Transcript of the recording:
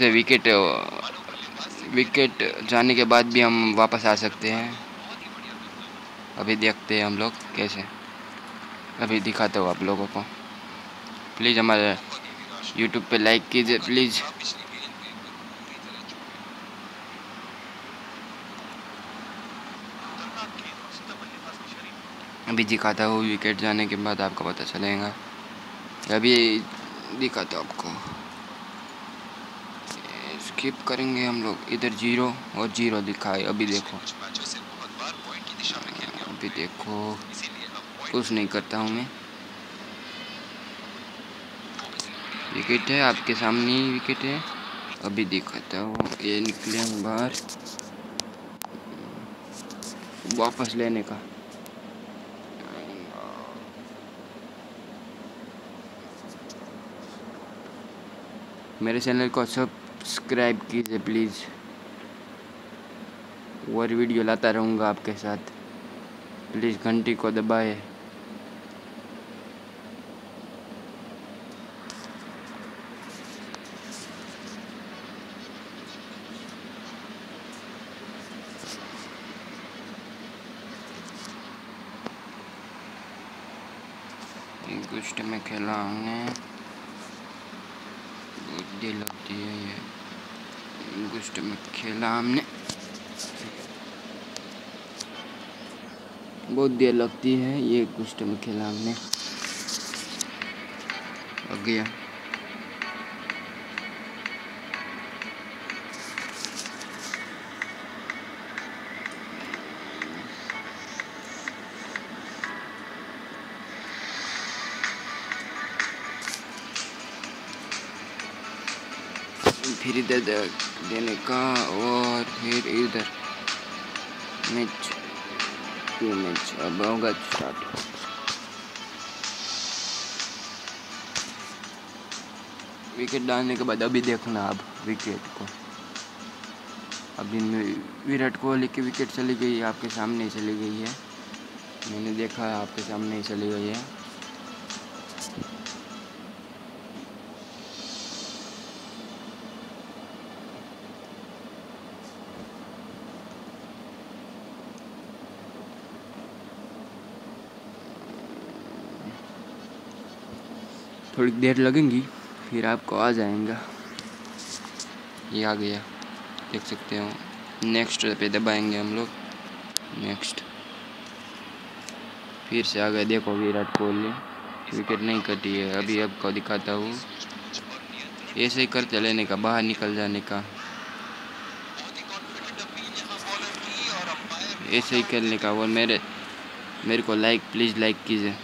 से wicket wicket जाने के बाद भी हम वापस आ सकते हैं। अभी देखते हैं हम लोग कैसे। अभी दिखाते हो आप लोगों को। प्लीज़ हमारे यूट्यूब पे लाइक कीजिए प्लीज़ अभी दिखाता हूँ विकेट जाने के बाद आपको पता चलेगा। अभी दिखाता हूँ आपको। स्किप करेंगे हम लोग। इधर ज़ीरो और ज़ीरो दिखाए। अभी देखो। अभी देखो। कुछ नहीं करता हूँ मैं। विकेट है, आपके सामने ही विकेट है। अभी दिखाता हूँ। ये निकले हम बाहर। वापस लेने का। मेरे चैनल को सब्सक्राइब कीजिए, प्लीज़। और वीडियो लाता रहूँगा आपके साथ। प्लीज़, घंटी को दबाए। गुस्ट में खेला हमने। बुद्धि लगती है ये। में खेला हमने बहुत देर लगती है ये गुस्ट में खेला हमने लग गया। फिर इधर देने का और फिर इधर। मैच टू मैच अब होगा स्टार्ट विकेट डालने के बाद अभी देखना अब विकेट को। अभी विराट कोहली की विकेट चली गई है आपके सामने ही चली गई है। मैंने देखा, आपके सामने ही चली गई है। थोड़ी देर लगेंगी, फिर आपको आ जाएगा। ये आ गया। देख सकते हो नेक्स्ट पे दबाएँगे हम लोग। नेक्स्ट फिर से आ गए देखो विराट कोहली विकेट नहीं कटी है। अभी आपको दिखाता हूँ। ऐसे ही करते लेने का, बाहर निकल जाने का। ऐसे ही खेलने का। और मेरे मेरे को लाइक प्लीज़ लाइक कीजिए।